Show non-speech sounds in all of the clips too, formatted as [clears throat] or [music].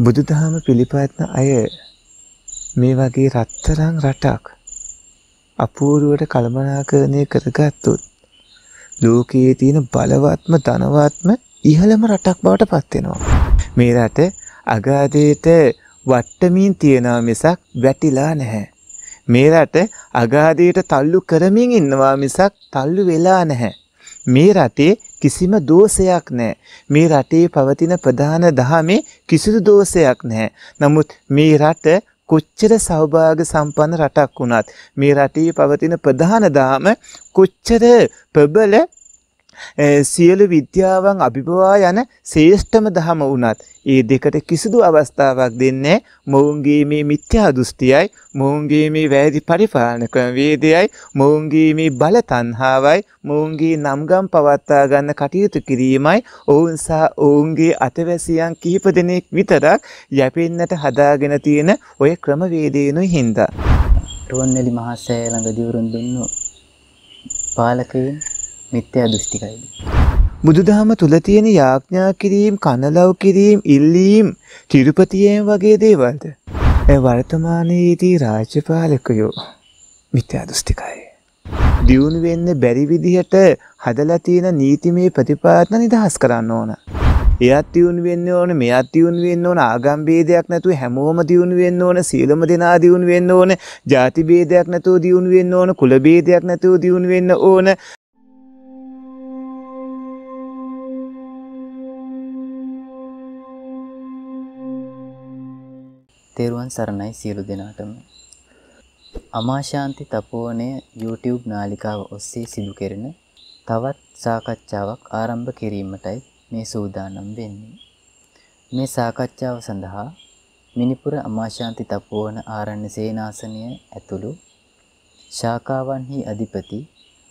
බුදුදහම පිළිපවත්න අය මේ වගේ රත්තරන් රටක් අපූර්වට කළමනාකරණය කරගත්තොත් ලෝකයේ තියෙන බලවත්ම ධනවත්ම ඉහළම රටක් බවට පත් වෙනවා. මේ රට අගාධයට වට්ටමින් තියනවා මිසක් වැටිලා නැහැ. මේ රට අගාධයට තල්ලු කරමින් ඉන්නවා මිසක් තල්ලු වෙලා නැහැ. මේ රටේ කිසිම දෝෂයක් නැහැ. මේ රටේ පවතින ප්‍රධාන දහමේ කිසිදු දෝෂයක් නැහැ. නමුත් මේ රට කොච්චර සෞභාග්‍ය සම්පන්න රටක් වුණත් මේ රටේ පවතින ප්‍රධාන දාම කොච්චර ප්‍රබල සියලු විද්‍යාවන් අභිබවා යන ශ්‍රේෂ්ඨම දහම වුණත් ඒ දෙකට කිසිදු අවස්ථාවක් දෙන්නේ මොවුන්ගේ මේ මිත්‍යා දෘෂ්ටියයි මොවුන්ගේ මේ වැරදි පරිපාලන ක්‍රමවේදයයි මොවුන්ගේ මේ බල තණ්හාවයි මොවුන්ගේ නම්ගම් පවත්වා ගන්න කටයුතු කිරීමයි. ඔවුන් සහ ඔවුන්ගේ අතවැසියන් කිහිප දෙනෙක් විතරක් යැපෙන්නට හදාගෙන තියෙන ඔය ක්‍රමවේදයනුයි හින්දා. රුවන්වැලි මහා සෑය ළඟ දිවුරුම් දුන්නු පාලකයින් මිත්‍යා දෘෂ්ටිකයි. බුදුදහම තුල තියෙන යාඥා කිරීම, කනලව් කිරීම, ඉල්ලීම්, තිරුපතියෙන් වගේ දේවල්ද? ඒ වර්තමානයේදී රාජ්‍යපාලකයෝ මිත්‍යා දෘෂ්ටිකයි. දියුණු වෙන්න බැරි විදිහට හදලා තියෙන නීතිමය ප්‍රතිපාදන නිදහස් කරන්න ඕන. එයත් දියුණු වෙන්න ඕන මෙයත් දියුණු වෙන්න ඕන ආගම් ભેදයක් නැතුව හැමෝම දියුණු වෙන්න ඕන සීලම දෙනා දියුණු වෙන්න ඕන ಜಾති ભેදයක් නැතුව දියුණු වෙන්න ඕන කුල ભેදයක් නැතුව දියුණු වෙන්න ඕන තෙරුවන් සරණයි සියලු දෙනාටම. අමාශාන්ති තපෝවනය YouTube නාලිකාව ඔස්සේ සිදු කෙරෙන තවත් සාකච්ඡාවක් ආරම්භ කිරීමටයි මේ සූදානම් වෙන්නේ. මේ සාකච්ඡාව සඳහා මිනිපුර අමාශාන්ති තපෝවන ආරණ්‍ය සේනාසනය ඇතුළු ශාකාවන්හි අධිපති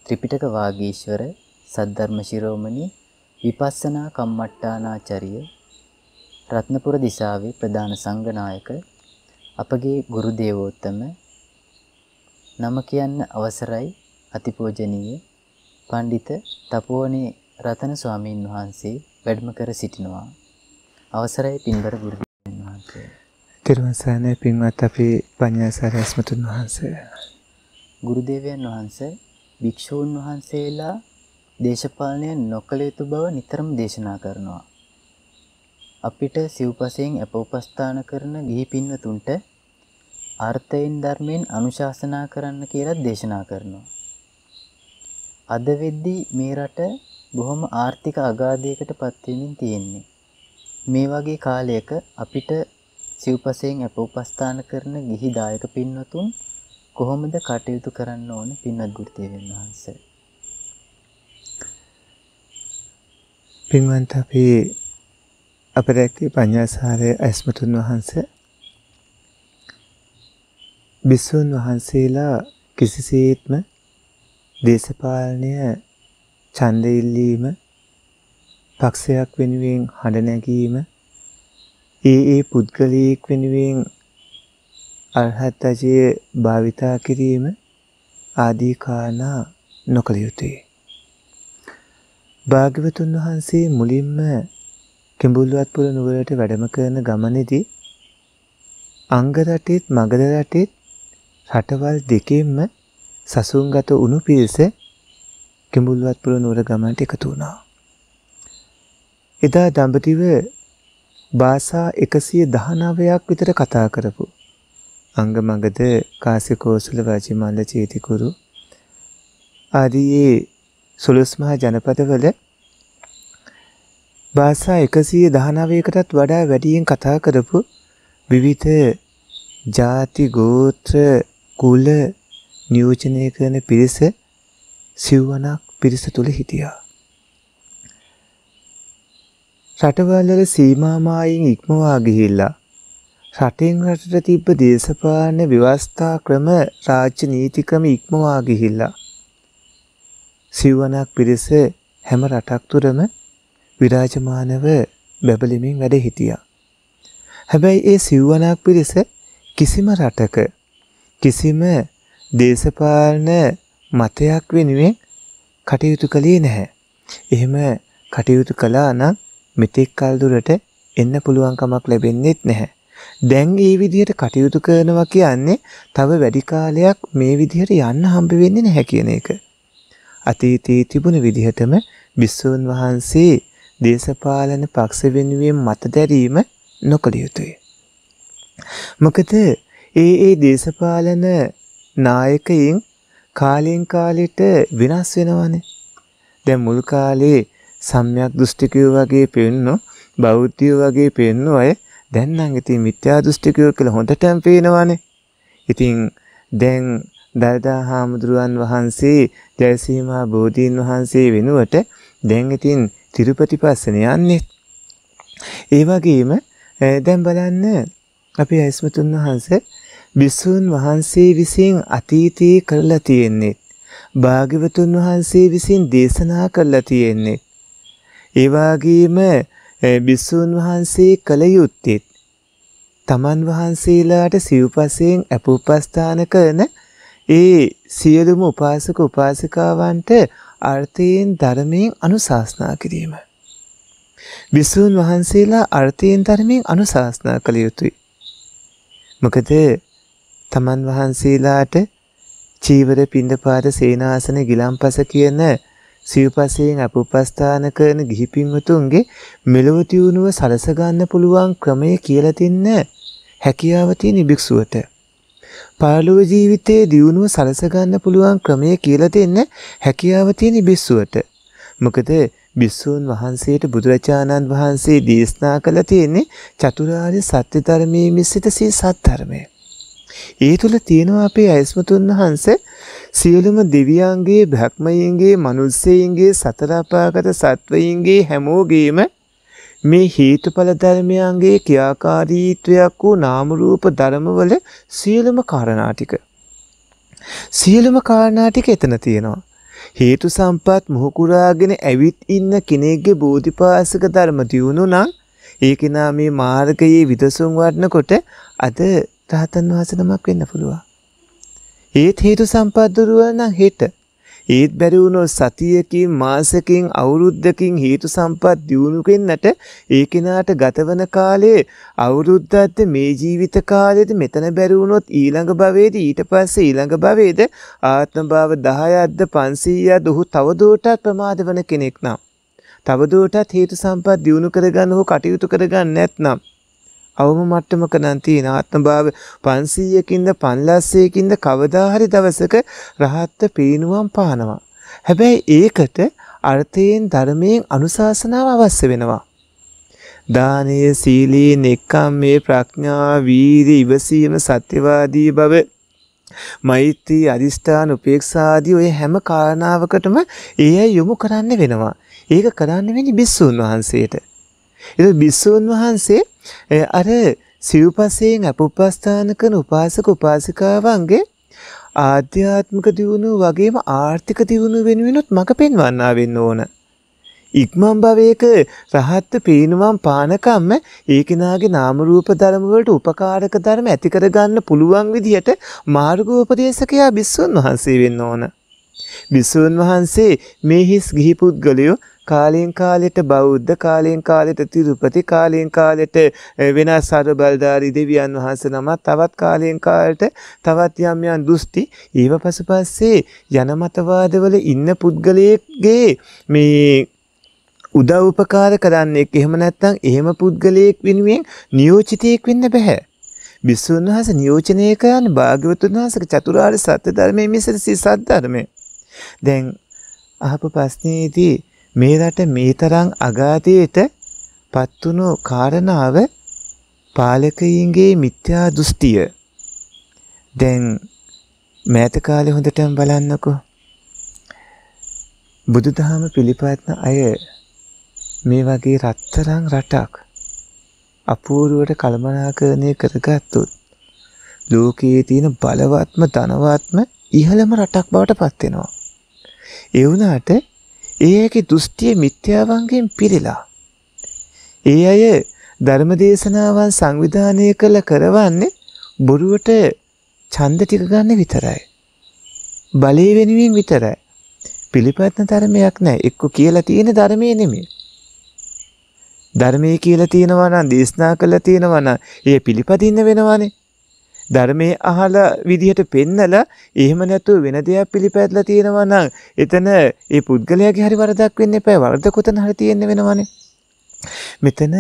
ත්‍රිපිටක වාගීශ්වර සද්ධර්ම ශිරෝමණී විපස්සනා කම්මට්ටානාචාර්ය රත්නපුර දිසාවේ ප්‍රධාන සංඝනායක අපගේ ගුරු දේවෝත්තම නම කියන්න අවසරයි අතිපූජනීය පඬිත තපෝවනේ රතන ස්වාමීන් වහන්සේ වැඩම කර සිටිනවා. අවසරයි පින්බර ගුරු වහන්සේ. තිරුවන් සරණයි පින්වත් අපේ පඤ්ඤාසාර ඇස්මතුන් වහන්සේ. ගුරු දේවයන් වහන්සේ භික්ෂූන් වහන්සේලා දේශපාලනය නොකළ යුතු බව නිතරම දේශනා කරනවා. අපිට සිව්පසයෙන් අප උපස්ථාන කරන ගිහි පින්වතුන්ට අර්ථයෙන් ධර්මයෙන් අනුශාසනා කරන්න කියලා දේශනා කරනවා. අද වෙද්දී මේ රට බොහොම ආර්ථික අගාධයකට පත්වෙමින් තියෙන්නේ. මේ වගේ කාලයක අපිට සිව්පසයෙන් අප උපස්ථාන කරන ගිහි දායක පින්වතුන් කොහොමද කටයුතු කරන්න ඕන පින්වත් ගුරුදේවයන් වහන්සේ. පින්වන්ත අපි අපරැක්කේ පඤ්ඤාසාරයේ ඇස්මතුන් වහන්සේ බිස්සුන් වහන්සේලා කිසිසේත්ම දේශපාලනය ඡන්ද ඉල්ලීම පක්ෂයක් වෙනුවෙන් හඬ නැගීම ඒ ඒ පුද්ගලයෙක් වෙනුවෙන් අරහත් අජය භාවිතා කිරීම ආදී කාරණා නොකළ යුතුය. භාග්‍යවතුන් වහන්සේ මුලින්ම කිඹුල්වත්පුර නුවරට වැඩම කරන ගමනේදී අංග රටේත් මගධ රටේත් රටවල් දෙකෙන්ම සසුන්ගත වුණු පිරිස කිඹුල්වත්පුර නුවර ගමනට එකතු වුණා. එදා දඹදිව භාෂා 119ක් විතර කතා කරපු අංග මගධ කාසිකෝසල වජිමල්ල චේතිකුරු ආදී සොළොස් මහා ජනපදවල භාෂා 119කටත් වඩා වැඩියෙන් කතා කරපු විවිධ ಜಾති ගෝත්‍ර කුල නියෝජනය කරන පිරිස සිව්වනක් පිරිස තුල හිටියා. රටවල් සීමා මායින් ඉක්මවා ගිහිල්ලා රටෙන් රටට තිබ්බ දේශපාලන ව්‍යවස්ථා ක්‍රම රාජ්‍ය නීති ක්‍රම ඉක්මවා ගිහිල්ලා සිව්වනක් පිරිස හැම රටක් තුරම විරාජමානව බැබලෙමින් වැඩ හිටියා. හැබැයි ඒ සිව්වනක් පිරිස කිසිම රටක කිසිම දේශපාලන මතයක් වෙනුවෙන් කටයුතු කළේ නැහැ. එහෙම කටයුතු කළා නම් මෙතෙක් කල් දුරට එන්න පුළුවන්කමක් ලැබෙන්නේත් නැහැ. දැන් ඒ විදිහට කටයුතු කරනවා කියන්නේ තව වැඩි කාලයක් මේ විදිහට යන්න හම්බ වෙන්නේ නැහැ කියන එක. අතීතයේ තිබුණ විදිහටම විස්සුන් වහන්සේ දේශපාලන පක්ෂ වෙනුවෙන් මත දැරීම නොකළ යුතුය. මොකද ඒ ඒ දේශපාලන නායකයින් කාලෙන් කාලෙට වෙනස් වෙනවනේ. දැන් මුල් කාලේ සම්‍යක් දෘෂ්ටිකයෝ වගේ පෙන්නු බෞද්ධයෝ වගේ පෙන්නු අය දැන් නම් ඉතින් මිත්‍යා දෘෂ්ටිකයෝ කියලා හොඳටම පේනවනේ. ඉතින් දැන් දල්දා හාමුදුරුවන් වහන්සේ ජයසීමා බෝධීන් වහන්සේ වෙනුවට දැන් ඉතින් තිරුපති පස්සන යන්නේ. ඒ වගේම දැන් බලන්න අපි ඇස්මතුන් වහන්සේ බිස්සුන් වහන්සේ විසින් අතීතයේ කරලා තියෙන්නේ. භාග්‍යවතුන් වහන්සේ විසින් දේශනා කරලා තියෙන්නේ. ඒ වගේම බිස්සුන් වහන්සේ කල යුත්තේ තමන් වහන්සේලාට සිව්පසයෙන් අපෝපස්ථාන කරන ඒ සියලුම උපාසක උපාසිකාවන්ට අර්ථයෙන් ධර්මයෙන් අනුශාසනා කිරීම. බිස්සුන් වහන්සේලා අර්ථයෙන් ධර්මයෙන් අනුශාසනා කළ යුතුයි. මොකද තමන් වහන්සේලාට චීවර පින්ඩපාත සේනාසන ගිලම්පස කියන සිව්පසයෙන් අපුපස්ථාන කරන ගිහි පින්වතුන්ගේ මෙලොව තියුණුව සලස ගන්න පුළුවන් ක්‍රමය කියලා දෙන්න හැකියාව තියෙන භික්ෂුවට. පාළුව ජීවිතයේ දියුණුව සලස ගන්න පුළුවන් ක්‍රමය කියලා දෙන්න හැකියාව තියෙන භික්ෂුවට. මොකද භික්ෂූන් වහන්සේට බුදුරජාණන් වහන්සේ දේශනා කළ තියෙන්නේ චතුරාර්ය සත්‍ය ධර්මයේ මිසිත සී සත්‍ය ධර්මය. ඒ තුල තියෙනවා අපේ අයස්මතුන් වහන්සේ සියලුම දෙවියන්ගේ භක්මයන්ගේ මිනිස්සෙයින්ගේ සතර අපාගත සත්වයින්ගේ හැමෝගේම මේ හේතුඵල ධර්මයන්ගේ ක්‍රියාකාරීත්වයක් වූ නාම රූප ධර්මවල සියලුම කාරණා ටික සියලුම කාරණා ටික එතන තියෙනවා හේතු සම්පත් මුහුකුරාගෙන ඇවිත් ඉන්න කෙනෙක්ගේ බෝධිපාසක ධර්ම දියුණු නම් ඒ කෙනා මේ මාර්ගයේ විදසුන් වඩනකොට අද රහතන් වහන්සේ නමක් වෙන්න පුළුවන්. ඒත් හේතු සම්පත් දුරුවන නම් හෙට. ඒත් බැරි වුණොත් සතියකින් මාසකින් අවුරුද්දකින් හේතු සම්පත් දියුණු වෙන්නට ඒ කෙනාට ගතවන කාලේ අවුරුද්දක්ද මේ ජීවිත කාලෙද මෙතන බැරි වුණොත් ඊළඟ භවයේදී ඊට පස්සේ ඊළඟ භවයේද ආත්ම භාව 10ක්ද 500ක්ද ඔහු තවදුරටත් ප්‍රමාද වන කෙනෙක් නම් තවදුරටත් හේතු සම්පත් දියුණු කරගන්න හෝ කටයුතු කරගන්න නැත්නම් අවම මට්ටමක නම් තියෙන ආත්මභාව 500කින්ද 500කින්ද කවදා හරි දවසක රහත්ත්ව පීනුවම් පානවා. හැබැයි ඒකට අර්ථයෙන් ධර්මයෙන් අනුශාසනාව අවශ්‍ය වෙනවා. දානය සීලී නෙක්ඛම්මේ ප්‍රඥා වීරි ඉවසීම සත්‍යවාදී බව මෛත්‍රී අදිෂ්ඨාන උපේක්ෂාදී ඔය හැම කාරණාවකටම ඒ අය යොමු කරන්න වෙනවා. ඒක කරන්න වෙන්නේ බිස්සුන් වහන්සේට. ඒක බිස්සුන් වහන්සේ අර සිව්පසයෙන් අපුපස්ථාන කරන උපාසක උපාසිකාවන්ගේ ආධ්‍යාත්මික දියුණුව වගේම ආර්ථික දියුණුව වෙනුවෙනුත් මඟ පෙන්වන්නා වෙන්න ඕන. ඉක්මන් භවයක රහත්ත්ව පීනුවම් පානකම්ම ඒ කෙනාගේ නාම රූප ධර්ම වලට උපකාරක ධර්ම ඇති කරගන්න පුළුවන් විදිහට මාර්ගෝපදේශකයා බිස්සුන් වහන්සේ වෙන්න ඕන. බිස්සුන් වහන්සේ මේ හිස් ගිහි පුද්ගලයෝ කාලයෙන් කාලෙට බෞද්ධ කාලයෙන් කාලෙට තිරුපති කාලයෙන් කාලෙට වෙනස් සර බල්දාරි දෙවියන් වහන්සේ නම තවත් කාලයෙන් කාලෙට තවත් යම් යම් දෘෂ්ටි ඊව පසුපස්සේ යන මතවාදවල ඉන්න පුද්ගලයෙක්ගේ මේ උදව් උපකාර කරන්නෙක් එහෙම නැත්නම් එහෙම පුද්ගලයෙක් වෙනුවෙන් නියෝජිතයෙක් වෙන්න බෑ. බිස්සුන් වහන්සේ නියෝජනය කරන්නේ භාග්‍යවතුන් වහන්සේගේ චතුරාර්ය සත්‍ය ධර්මයේ මිසර සී සත්‍ය ධර්මයේ. දැන් අහපු ප්‍රශ්නේදී මේ රට මේ තරම් අගාධයට පත්වුණු කාරණාව පාලකයින්ගේ මිත්‍යා දෘෂ්ටිය. දැන් මෑත කාලේ හොඳටම බලන්නකෝ. බුදුදහම පිළිපදින අය මේ වගේ රත්තරන් රටක් අපූර්වට කළමනාකරණය කරගත්තොත් ලෝකයේ තියෙන බලවත්ම ධනවත්ම ඉහළම රටක් බවට පත් වෙනවා. ඒ වුණාට ඒගේ දෘෂ්ටිය මිත්‍යාවන්ගෙන් පිරීලා. ඒ අය ධර්මදේශනාවන් සංවිධානය කළ කරවන්නේ බොරුවට ඡන්ද ටික ගන්න විතරයි. බලේ වෙනුවෙන් විතරයි. පිළිපැත්න ධර්මයක් නැහැ. එක්ක කියලා තියෙන ධර්මයේ නෙමෙයි. ධර්මයේ කියලා තියෙනවා නම් දේශනා කළා තියෙනවා නම් ඒ පිළිපදින්න වෙනවානේ. ධර්මයේ අහලා විදිහට පෙන්නලා එහෙම නැතුව වෙන දෙයක් පිළිපැදලා තියෙනවා නම් එතන ඒ පුද්ගලයාගේ හරි වරදක් වෙන්න එපා. වරද කොතන හරි තියෙන්න වෙනවනේ. මෙතන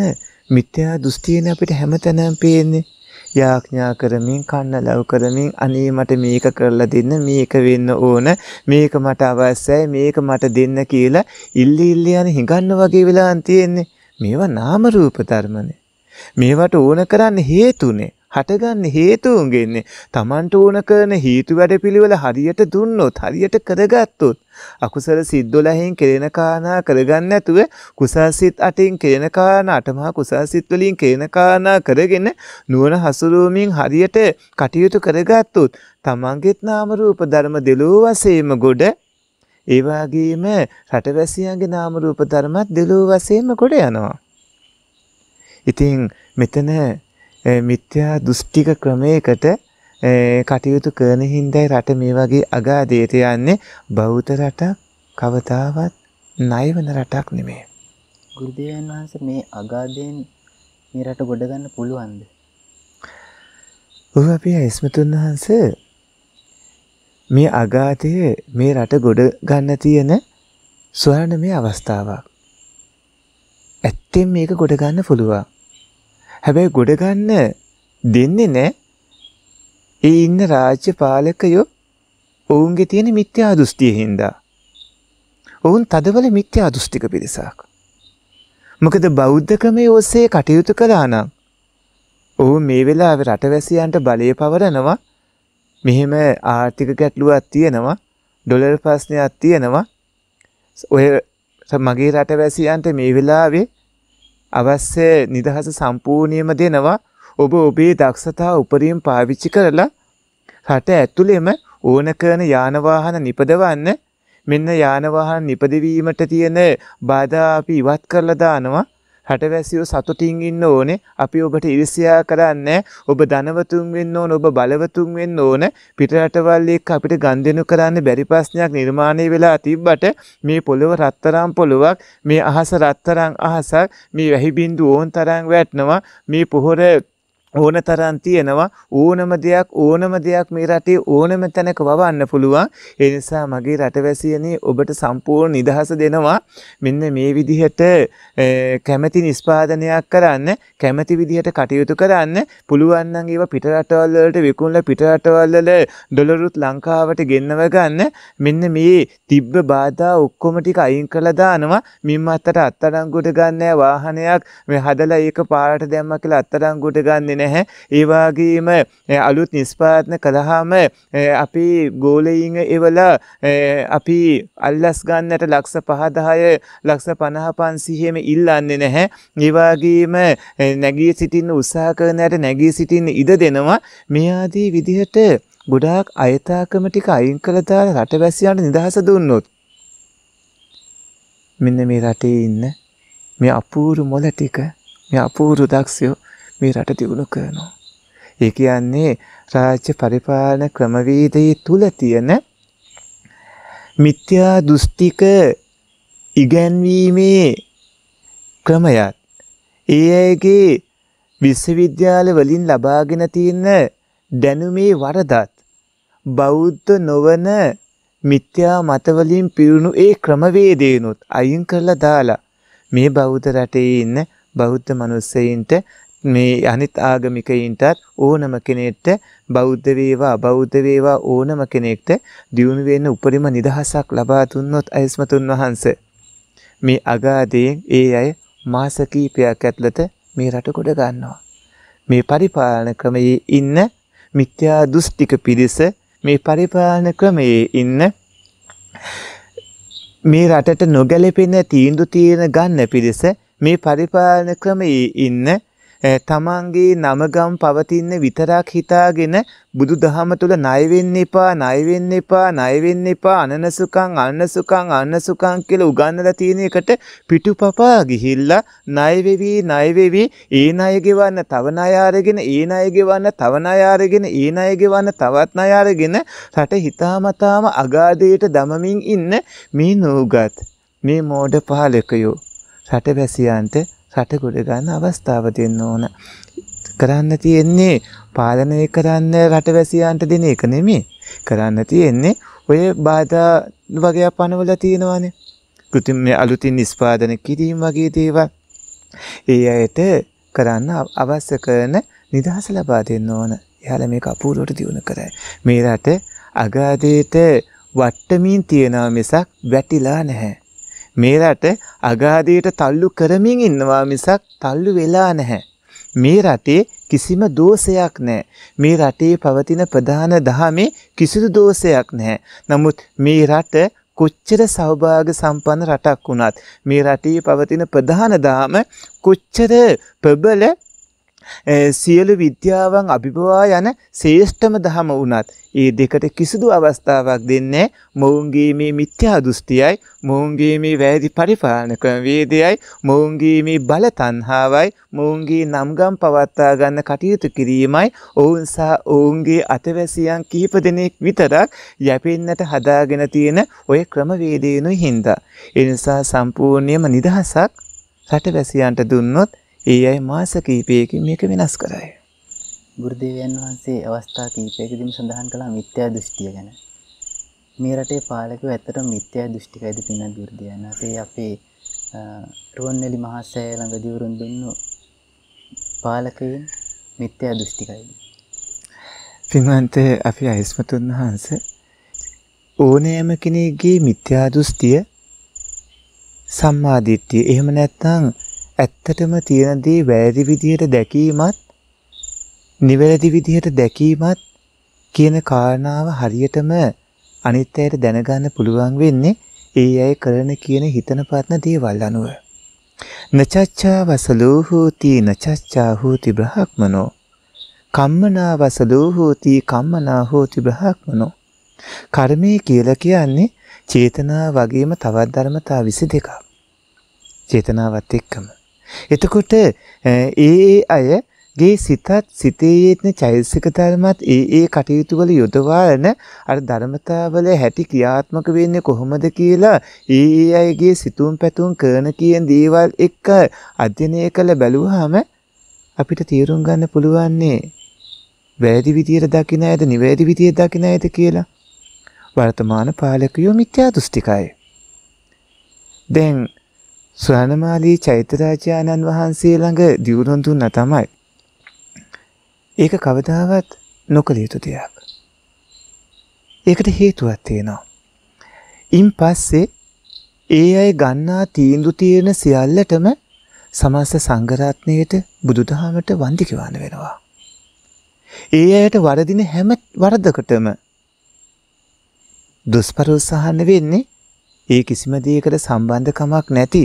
මිත්‍යා දෘෂ්ටියනේ අපිට හැමතැනම පේන්නේ. යාඥා කරමින් කන්න ලව් කරමින් අනේ මට මේක කරලා දෙන්න මේක වෙන්න ඕන මේක මට අවශ්‍යයි මේක මට දෙන්න කියලා ඉල්ලි ඉල්ලි යන හිඟන්න වගේ වෙලා තියෙන්නේ මේවා නාම රූප ධර්මනේ මේවට ඕන කරන්න හේතුනේ හටගන්න හේතුන්ගෙන්නේ Tamanට ඕන කරන හේතු වැඩපිළිවෙල හරියට දුන්නොත් හරියට කරගත්තොත් අකුසල සිත් 12න් කෙරෙන කාරණා කරගන්න නැතුව කුසල් සිත් 8න් කෙරෙන කාරණා අටමහා කුසල් සිත් වලින් කෙරෙන කාරණා කරගෙන නුවණ හසුරුවමින් හරියට කටයුතු කරගත්තොත් Tamanගෙත් නාම රූප ධර්ම දෙලෝ වශයෙන්ම ගොඩ ඒ වගේම රටවැසියන්ගේ නාම රූප ධර්මත් දෙලෝ වශයෙන්ම ගොඩ යනවා. ඉතින් මෙතන මිත්‍යා දෘෂ්ටික ක්‍රමයකට කටයුතු කරන හින්දායි රට මේ වගේ අගාධයට යන්නේ බෞද්ධ රටක් කවදාවත් ණය වෙන රටක් නෙමෙයි. ගුරුදේවයන් වහන්සේ මේ අගාධයෙන් මේ රට ගොඩ ගන්න පුළුවන්ද? ඔව් අපි ඇස්මතුන් වහන්සේ මේ අගාධයේ මේ රට ගොඩ ගන්න තියෙන ස්වර්ණමය අවස්ථාවක්. ඇත්තෙන් මේක ගොඩ ගන්න පුළුවන්. හැබැයි ගොඩ ගන්න දෙන්නේ නැහැ. ඒ ඉන්න රාජ්‍ය පාලකයෝ ඔවුන්ගේ තියෙන මිත්‍යා දෘෂ්ටිය හින්දා. ඔවුන් තදවල මිත්‍යා දෘෂ්ටික පිරිසක්. මොකද බෞද්ධකමේ ඔස්සේ කටයුතු කළා නම් ඔවුන් මේ වෙලාවේ රටවැසියන්ට බලය පවරනවා. මෙහෙම ආර්ථික ගැටලුවක් තියෙනවා. ඩොලර් ප්‍රශ්නයක් තියෙනවා. ඔය මගේ රටවැසියන්ට මේ වෙලාවේ අවශ්‍ය නිදහස සම්පූර්ණයෙන්ම දෙනවා. ඔබ ඔබේ දක්ෂතා උපරිම පාවිච්චි කරලා රට ඇතුළෙම ඕන කරන යාන වාහන නිපදවන්න මෙන්න යාන වාහන නිපදවීමට තියෙන බාධා අපි ඉවත් කරලා දානවා. රටවැසියෝ සතුටින් ඉන්න ඕනේ. අපි ඔබට ඉරිසියා කරන්නේ ඔබ ධනවතුන් වෙන්න ඕන, ඔබ බලවතුන් වෙන්න ඕන. පිට රටවල් එක්ක අපිට ගන්දෙනු කරන්න බැරි ප්‍රශ්නයක් නිර්මාණය වෙලා තිබ්බට මේ පොළව රත්තරන් පොළවක්, මේ අහස රත්තරන් අහසක්, මේ වැහි බින්දු ඕන් තරම් වැටෙනවා. මේ පොහොර ඕන තරම් තියෙනවා. ඕනම දෙයක් ඕනම දෙයක් මේ රටේ ඕනම තැනක වවන්න පුළුවන්. ඒ නිසා මගේ රටවැසියනේ ඔබට සම්පූර්ණ නිදහස දෙනවා. මෙන්න මේ විදිහට කැමැති නිස්පාදනයක් කරන්න කැමැති විදිහට කටයුතු කරන්න. පුළුවන් නම් ඒවා පිට රටවල් වලට විකුණලා පිට රටවල් වල ඩොලරුත් ලංකාවට ගෙන්නව ගන්න. මෙන්න මේ තිබ්බ බාධා ඔක්කොම ටික අයින් කළා දානවා. මින් මත්තට අත්අඩංගුවට ගන්න වාහනයක්. මේ හදලා ඒක පාරට දැම්මා කියලා අත්අඩංගුවට ගන්නේ නැහැ. ඒ වගේම අලුත් නිස්පාදන කළාම අපි ගෝලයින් එවලා අපි අල්ලස් ගන්නට ලක්ෂ 5 10 ලක්ෂ 50 500 ඉල්ලන්නේ නැහැ. ඒ වගේම නැගී සිටින්න උත්සාහ කරනට නැගී සිටින්න ඉඩ දෙනවා. මේ ආදී විදිහට ගොඩාක් අයථාකම ටික අයින් කළ දාලා රටවැසියන්ට නිදහස දුන්නොත් මෙන්න මේ රටේ ඉන්න මේ අපූරු මොළ ටික මේ අපූරු දක්ෂයෝ මේ රට දියුණු කරනවා. ඒ කියන්නේ රාජ්‍ය පරිපාලන ක්‍රමවේදයේ තුල තියෙන මිත්‍යා දෘෂ්ටික ඉගැන්වීමේ ක්‍රමයක් ඒ අයගේ විශ්වවිද්‍යාල වලින් ලබාගෙන තියෙන දැනුමේ වරදත් බෞද්ධ නොවන මිත්‍යා මතවලින් පිරුණු ඒ ක්‍රමවේදේනොත් අයින් කරලා දාලා මේ බෞද්ධ රටේ ඉන්න බෞද්ධ මිනිස්සෙයින්ට මේ අනිත් ආගමිකයින්ටත් ඕනම කෙනෙක්ට බෞද්ධ වේවා අබෞද්ධ වේවා ඕනම කෙනෙක්ට දියුණු වෙන්න උපරිම නිදහසක් ලබා දුන්නොත් අයස්මතුන් වහන්සේ. මේ අගාධයෙන් ඒ අය මාස කීපයක් ඇතුළත මේ රට කොට ගන්නවා. මේ පරිපාලන ක්‍රමයේ ඉන්න මිත්‍යා දෘෂ්ටික පිරිස මේ පරිපාලන ක්‍රමයේ ඉන්න මේ රටට නොගැලපෙන තීන්දුව తీරන ගන්න පිරිස මේ පරිපාලන ක්‍රමයේ ඉන්න තමන්ගේ නමගම් පවතින විතරක් හිතාගෙන බුදුදහම තුල ණය වෙන්න එපා ණය වෙන්න එපා ණය වෙන්න එපා අනනසුකම් අනනසුකම් අනනසුකම් කියලා උගන්වලා තියෙන එකට පිටුපපා ගිහිල්ලා ණය වෙවි ණය වෙවි. ඒ ණය ගෙවන්න තව ණය අරගෙන ඒ ණය ගෙවන්න තව ණය අරගෙන ඒ ණය ගෙවන්න තවත් ණය අරගෙන රට හිතාමතාම අගාධයට දමමින් ඉන්න මේ නූගත් මේ මෝඩ පාලකයෝ රටවැසියන්ට රට ගොඩ ගන්න අවස්ථාව දෙන්න ඕන. කරන්න තියෙන්නේ පාලනය කරන්න රටවැසියන්ට දෙන එක නෙමෙයි. කරන්න තියෙන්නේ ඔය බාධා වගේ පනවල තියෙනවානේ. කෘතිම අලුතින් නිස්පාදන කිරීම වගේ දේවල්. ඒ අයට කරන්න අවශ්‍ය කරන නිදහස ලබා දෙන්න ඕන. එයාලා මේක අපූර්වට දියුණු කරයි. මේ රට අගාධයට වට්ටමින් තියනවා මිසක් වැටිලා නැහැ. මේ රට අගාධයට තල්ලු කරමින් ඉන්නවා මිසක් තල්ලු වෙලා නැහැ. මේ රටේ කිසිම දෝෂයක් නැහැ. මේ රටේ පවතින ප්‍රධාන දහමේ කිසිදු දෝෂයක් නැහැ. නමුත් මේ රට කොච්චර සෞභාග්‍ය සම්පන්න රටක් වුණත් මේ රටේ පවතින ප්‍රධාන දාම කොච්චර ප්‍රබල සියලු විද්‍යාවන් අභිභවා යන ශ්‍රේෂ්ඨම දහම වුණත් ඒ දෙකට කිසිදු අවස්ථාවක් දෙන්නේ මොවුන්ගේ මේ මිත්‍යා දෘෂ්ටියයි මොවුන්ගේ මේ වැරදි පරිපාලන ක්‍රමවේදයයි මොවුන්ගේ මේ බල තණ්හාවයි මොවුන්ගේ නම්ගම් පවත්වා ගන්න කටයුතු කිරීමයි. ඔවුන් සහ ඔවුන්ගේ අතවැසියන් කිහිප දෙනෙක් විතරක් යැපෙන්නට හදාගෙන තියෙන ওই ක්‍රමවේදයනුයි හින්දා. ඒ නිසා සම්පූර්ණයම නිදහසක් රටවැසියන්ට දුන්නොත් ඒ අය මාස කීපයකින් මේක වෙනස් කරයි. ගුරුදේවයන් වහන්සේ අවස්ථා කීපයකදීම සඳහන් කළා මිත්‍යා දෘෂ්ටිය ගැන. මේ රටේ පාලකයෝ ඇත්තටම මිත්‍යා දෘෂ්ටිකයිද පින්නත් ගුරුදේවයන් වහන්සේ අපේ රුවන්වැලි මහා සෑය ළඟ දිවුරුම් දුන්නු පාලකයන් මිත්‍යා දෘෂ්ටිකයිද? පින්වන්ත අපි අයිස්මතුන් වහන්සේ ඕනෑම කෙනෙක්ගේ මිත්‍යා දෘෂ්ටිය සම්මාදිට්ඨිය එහෙම නැත්නම් ඇත්තටම තියෙන දේ වැරදි විදිහට දැකීමත් නිවැරදි විදිහට දැකීමත් කියන කාරණාව හරියටම අනිත් අයට දැනගන්න පුළුවන් වෙන්නේ ඒ අය කරන කියන හිතන පත්න දේවල් අනුව. නචච්චා වසලෝ හෝති නචච්චා හෝති බ්‍රහ්මනෝ කම්මනා වසලෝ හෝති කම්මනා හෝති බ්‍රහ්මනෝ කර්මය කියලා කියන්නේ චේතනා වගේම තවත් ධර්මතා 22ක්. චේතනාවත් එක්කම. එතකොට ඒ ඒ අයගේ සිතත් සිතේ යෙදෙන චෛතසික ධර්මත් ඒ ඒ කටයුතු වල යොදවාගෙන අර ධර්මතාවල හැටි ක්‍රියාත්මක වෙන්නේ කොහොමද කියලා ඒ ඒ අයගේ සිතුම් පැතුම් කරන කියන දේවල් එක්ක අධ්‍යයනය කළ බැලුවාම අපිට තේරුම් ගන්න පුළුවන්නේ වැරදි විදියට දකින්න ඇද නිවැරදි විදියට දකින්න ඇද කියලා. වර්තමාන පාලකයෝ මිත්‍යා දෘෂ්ටිකයි. දැන් ස්වර්ණමාලී චෛත්‍යරාජානන් වහන්සේ ළඟ දියුණුම් දුන්නා තමයි. ඒක කවදාවත් නොකළ යුතු දෙයක්. ඒකට හේතුවක් තියෙනවා. ඉන් පස්සේ ඒ අය ගන්නා තීන්දුව තියෙන සියල්ලටම සමස්ත සංඝරත්නයට බුදුදහමට වන්දි කියවන්න වෙනවා. ඒ අයට වරදින හැම වරදකටම දුෂ්පරෝත්සාහන වෙන්නේ ඒ කිසිම දෙයකට සම්බන්ධකමක් නැති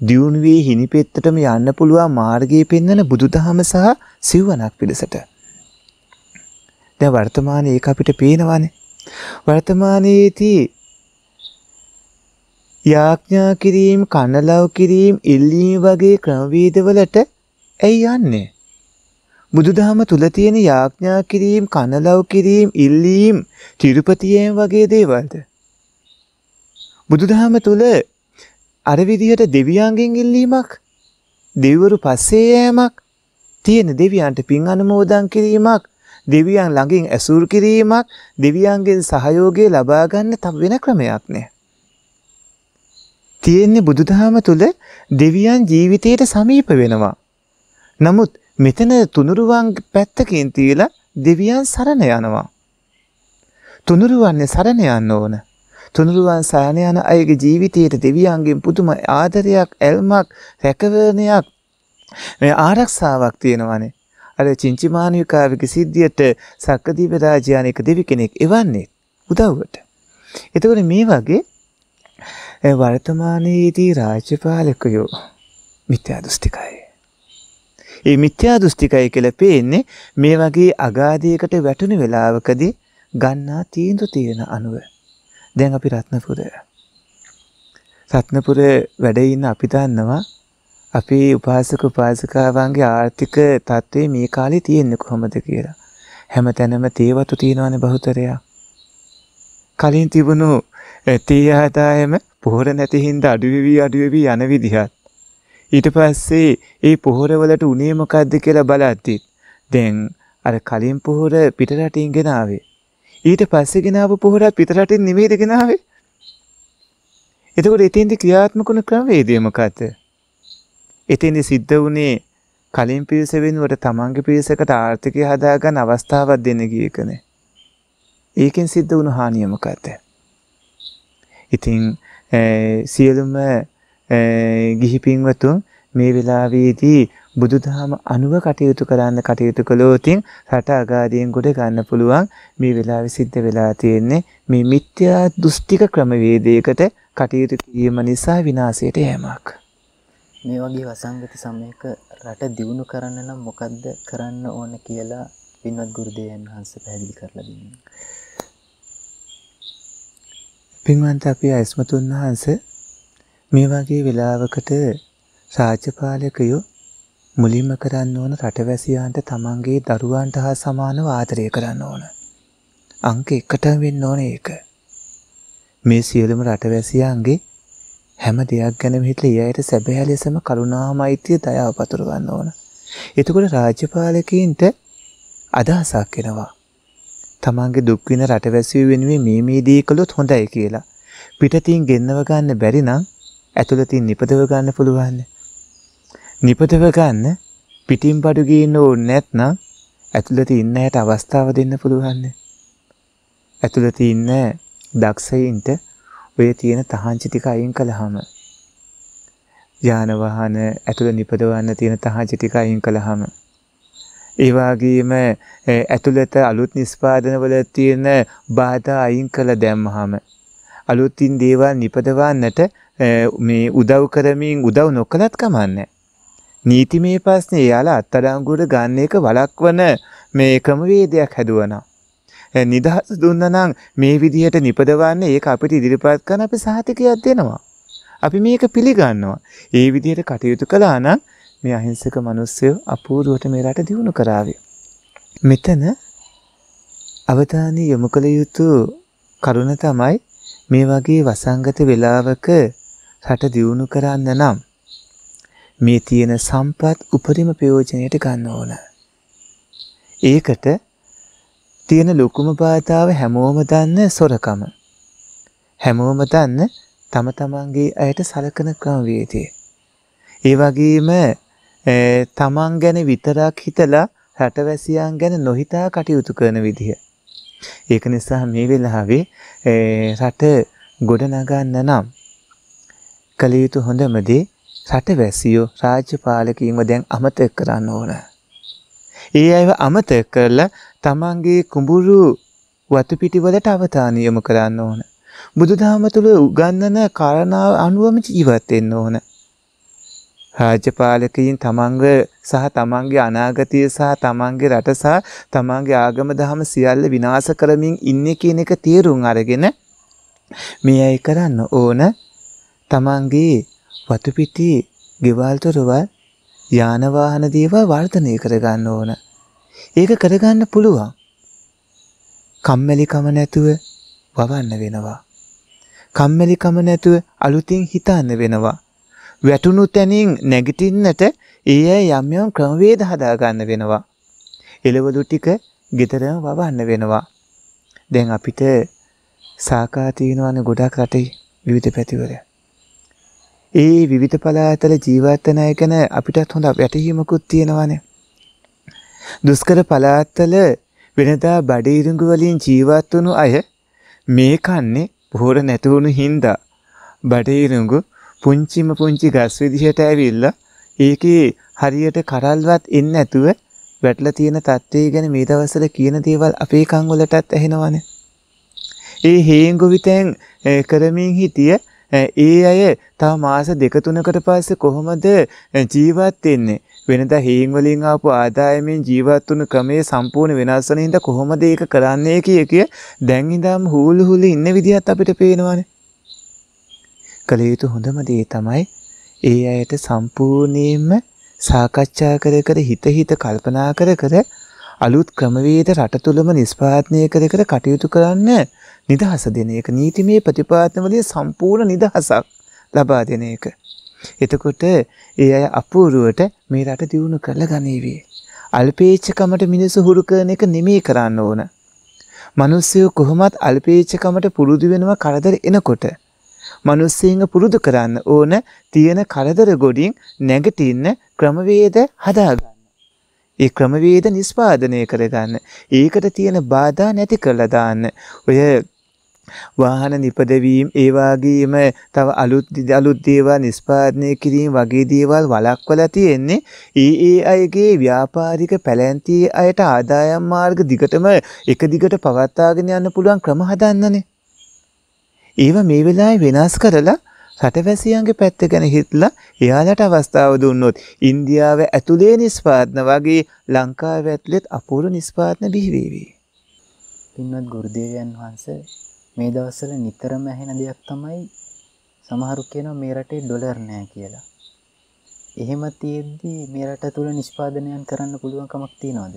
දියුණුවේ හිනිපෙත්තටම යන්න පුළුවන් මාර්ගයේ පෙන්වන බුදුදහම සහ සිව්වනක් පිළිසට. දැන් වර්තමානයේ ඒක අපිට පේනවානේ. වර්තමානයේදී යාඥා කිරීම, කනලව් කිරීම, ඉල්ලීම වගේ ක්‍රමවේදවලට ඇයි යන්නේ? බුදුදහම තුල තියෙන යාඥා කිරීම, කනලව් කිරීම, ඉල්ලීම්, තිරුපතියේම වගේ දේවල්ද? බුදුදහම තුල අර විදිහට දෙවියන්ගෙන් ඉල්ලීමක් දෙවිවරු පස්සේ යෑමක් තියෙන දෙවියන්ට පින් අනුමෝදන් කිරීමක් දෙවියන් ළඟින් ඇසුරු කිරීමක් දෙවියන්ගෙන් සහයෝගය ලබා ගන්න තව වෙන ක්‍රමයක් නෑ. තියෙන්නේ බුදුදහම තුල දෙවියන් ජීවිතයට සමීප වෙනවා. නමුත් මෙතන තුනුරුවන් පැත්තකින් තියලා දෙවියන් සරණ යනවා. තුනුරුවන්නේ සරණ යන්න ඕන. තුනුරුවන් සයන යන අයගේ ජීවිතයට දෙවියන්ගෙන් පුදුම ආදරයක් ඇල්මක් රැකවරණයක් මේ ආරක්ෂාවක් තියෙනවානේ. අර චින්චිමානිකාවගේ සිද්ධියට සක්කදීප රාජයානික දෙවි කෙනෙක් එවන්නේ උදව්වට. එතකොට මේ වගේ වර්තමානයේදී රාජ්‍යපාලකයෝ මිත්‍යා දෘෂ්ටිකයි. ඒ මිත්‍යා දෘෂ්ටිකයි කියලා පේන්නේ මේ වගේ අගාධයකට වැටුණු වෙලාවකදී ගන්නා තීන්දුව තියෙන අනුව. දැන් අපි රත්නපුර රත්නපුර වැඩ ඉන්න අපි දන්නවා අපේ උපාසක උපාසිකාවන්ගේ ආර්ථික තත්ත්වය මේ කාලේ තියෙන්නේ කොහොමද කියලා. හැමතැනම තේවතු තියෙනවනේ බහුතරයක්. කලින් තිබුණු තේ ආදායම පොහොර නැති හින්දා අඩු වෙවි අඩු වෙවි යන විදිහත් ඊට පස්සේ ඒ පොහොරවලට උනේ මොකද්ද කියලා බලද්දිත් දැන් අර කලින් පොහොර පිටරටින් ගෙනාවේ. ඊට පස්සේ ගෙනාවු පොහොරත් පිටරටින් නෙමෙයිද ගෙනාවේ? එතකොට එතෙන්දි ක්‍රියාත්මක වුණ ක්‍රමවේදය මොකද්ද? එතෙන්දි සිද්ධ වුණේ කලින් පිරිස වෙනුවට තමන්ගේ පිරිසකට ආර්ථිකය හදාගන්න අවස්ථාවක් දෙන්න ගියකනේ. ඒකෙන් සිද්ධ වුණු හානිය මොකද්ද? ඉතින් සියලුම ගිහි පින්වතුන් මේ වෙලාවේදී බුදුදහම අනුව කටයුතු කරන්න කටයුතු කළොතින් රට අගාධයෙන් ගොඩ ගන්න පුළුවන් මේ වෙලාවේ සිද්ධ වෙලා තියෙන්නේ මේ මිත්‍යා දෘෂ්ටික ක්‍රමවේදයකට කටයුතු කිරීම නිසා විනාශයට යෑමක්. මේ වගේ වසංගත සමයක රට දියුණු කරන්න නම් මොකද්ද කරන්න ඕන කියලා පින්වත් ගුරුදේවයන් වහන්සේ පැහැදිලි කරලා දෙන්නේ. පින්වන්ත අපි අයිස්මතුන් වහන්සේ මේ වගේ වෙලාවකට රාජ්‍යපාලකයෝ මුලින්ම කරන්න ඕන රටවැසියන්ට තමන්ගේ දරුවන්ට හා සමානව ආදරය කරන්න ඕන. අංක එකට වෙන්න ඕන ඒක. මේ සියලුම රටවැසියන්ගේ හැම දෙයක් ගැනම හිතලා ඒ අයට සැබෑ ලෙසම කරුණා මෛත්‍රිය දයාව පතුරවන්න ඕන. එතකොට රාජ්‍යපාලකයින්ට අදහසක් එනවා. තමන්ගේ දුක් විඳ රටවැසියෝ වෙනුවෙන් මේ මේ දේ කළොත් හොඳයි කියලා. පිටතින් ගෙන්නව ගන්න බැරි නම් ඇතුළතින් නිපදව ගන්න පුළුවන්. නිපදව ගන්න පිටින් බඩු ගේන්න ඕනේ නැත්නම් ඇතුළත ඉන්න ඇයට අවස්ථාව දෙන්න පුළුවන්. ඇතුළත ඉන්න දක්ෂයින්ට ඔය තියෙන තහංචි ටික අයින් කළාම යාන වාහන ඇතුළ නිපදවන්න තියෙන තහංචි ටික අයින් කළාම ඒ වගේම ඇතුළත අලුත් නිස්පාදනවල තියෙන බාධා අයින් කළ දැම්මහම අලුතින් දේවල් නිපදවන්නට මේ උදව් කරමින් උදව් නොකළත් කමන්නේ. නීතිමය ප්‍රශ්නේ එයාලා අත්අඩංගුවට ගන්න එක වළක්වන මේ ක්‍රමවේදයක් හැදුවනම්. නිදහස දුන්නා නම් මේ විදිහට නිපදවන්න ඒක අපිට ඉදිරිපත් කරන අපි සහතිකයක් දෙනවා. අපි මේක පිළිගන්නවා. ඒ විදිහට කටයුතු කළා නම් මේ අහිංසක මිනිස්සු අපූර්වට මේ රට දියුණු කරાવી. මෙතන අවධානය යොමු කළ යුතු කරුණ තමයි මේ වගේ වසංගත වෙලාවක රට දියුණු කරන්න නම් මේ තියෙන සම්පත් උපරිම ප්‍රයෝජනයට ගන්න ඕන. ඒකට තියෙන ලොකුම බාධාව හැමෝම දන්න සොරකම. හැමෝම දන්න තම තමන්ගේ අයට සලකන ක්‍රමවේදය. ඒ වගේම තමන් ගැන විතරක් හිතලා රටවැසියන් ගැන නොහිතා කටයුතු කරන විදිහ. ඒක නිසා මේ වෙලාවේ රට ගොඩනගන්න නම් කළ යුතු හොඳම දේ රටවැසියෝ රාජ්‍ය පාලකීන්ව දැන් අමතක කරන්න ඕන. ඒ අයව අමතක කරලා තමන්ගේ කුඹුරු වතුපිටිවලට අවධානය යොමු කරන්න ඕන. බුදුදහම තුළ උගන්වන කාරණා අනුවම ජීවත් වෙන්න ඕන. රාජ්‍යපාලකයින් තමන්ව සහ තමන්ගේ අනාගතය සහ තමන්ගේ රට සහ තමන්ගේ ආගම දහම සියල්ල විනාශ කරමින් ඉන්නේ කියන එක තේරුම් අරගෙන මේ අය කරන්න ඕන තමන්ගේ වතුපිටි ගෙවල් දොරවල් යාන වාහන දේවල් වර්ධනය කරගන්න ඕන. ඒක කරගන්න පුළුවන්. කම්මැලිකම නැතුව වවන්න වෙනවා. කම්මැලිකම නැතුව අලුතින් හිතන්න වෙනවා. වැටුණු තැනින් නැගිටින්නට ඒ අය යම් යම් ක්‍රමවේද හදාගන්න වෙනවා. එළවලු ටික ගෙදරම වවන්න වෙනවා. දැන් අපිට සාකා තියෙනවනේ ගොඩක් රටේ විවිධ පැතිවල. ඒ විවිධ පළාතල ජීවත් වෙන අය ගැන අපිටත් හොඳ වැටහීමකුත් තියෙනවානේ. දුෂ්කර පළාත්වල වෙනදා බඩ ඉරිඟු වලින් ජීවත් වුණු අය මේ කන්නේ පොහොර නැති වුණු හින්දා බඩ ඉරිඟු පුංචිම පුංචි ගස් විදිහට ඇවිල්ලා ඒකේ හරියට කරල්වත් එන්නේ නැතුව වැටලා තියෙන තත්ත්වය ගැන මේ දවස්වල කියන දේවල් අපේ කන් වලටත් ඇහෙනවනේ. ඒ හේංගොවිතෙන් කරමින් හිටිය ඒ අය තව මාස දෙක තුනකට පස්සේ කොහොමද ජීවත් වෙන්නේ? වෙනදා හේන් වලින් ආපු ආදායමෙන් ජීවත් වුණු ක්‍රමයේ සම්පූර්ණ වෙනස් වෙන හින්දා කොහොමද ඒක කරන්නේ කිය කිය දැන් ඉඳන්ම හූලු හූලු ඉන්න විදිහත් අපිට පේනවනේ. කළ යුතු හොඳම දේ තමයි ඒ අයට සම්පූර්ණයෙන්ම සාකච්ඡා කර කර හිත හිත කල්පනා කර කර අලුත් ක්‍රමවේද රට තුළම නිස්පාදනය කර කර කටයුතු කරන්න නිදහස දෙන එක නීතිමය ප්‍රතිපාදනවලින් සම්පූර්ණ නිදහසක් ලබා දෙන එක. එතකොට ඒ අය අපූරුවට මේ රට දියුණු කරලා ගනීවි. අල්පේච්ඡකමට මිනිස්සු හුරු කරන එක නෙමෙයි කරන්න ඕන. මිනිස්සු කොහොමත් අල්පේච්ඡකමට පුරුදු වෙනවා කරදර එනකොට. මිනිස්සුන්ව පුරුදු කරන්න ඕන තියෙන කරදර ගොඩින් නැගිටින්න ක්‍රමවේද හදාගන්න. ඒ ක්‍රමවේද නිස්පාදනය කරගන්න. ඒකට තියෙන බාධා නැති කරලා දාන්න. ඔය වාහන නිපදවීම ඒ වගේම තව අලුත් අලුත් දේවල් නිස්පාදනය කිරීම වගේ දේවල් වළක්වලා තියෙන්නේ ඒ ඒ අයගේ ව්‍යාපාරික පැලැන්තියේ අයට ආදායම් මාර්ග දිගටම එක දිගට පවත්වාගෙන යන්න පුළුවන් ක්‍රම හදන්නනේ. ඒව මේ වෙලාවේ වෙනස් කරලා රටවැසියන්ගේ පැත්ත ගැන හිතලා එයාලට අවස්ථාව දුන්නොත් ඉන්දියාව ඇතුලේ නිස්පාදන වගේ ලංකාව ඇතුළෙත් අපූර්ව නිස්පාදන බිහි වේවි. පින්වත් ගුරුදේවයන් වහන්සේ මේ දවස්වල නිතරම ඇහෙන දෙයක් තමයි සමහරු කියනවා මේ රටේ ඩොලර් නැහැ කියලා. එහෙම තියෙද්දි මේ රට තුල නිෂ්පාදනයන් කරන්න පුළුවන් කමක් තියනවද?